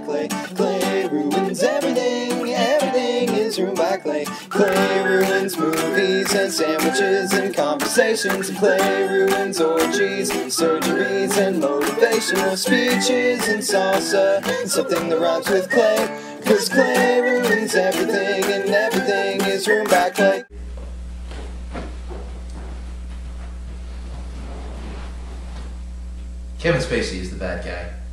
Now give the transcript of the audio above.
by clay. Clay ruins everything, everything is ruined by clay. Clay ruins movies and sandwiches and conversations. Clay ruins orgies and surgeries and motivational speeches and salsa. Something that rhymes with clay. Cause clay ruins everything and everything is ruined by clay. Kevin Spacey is the bad guy.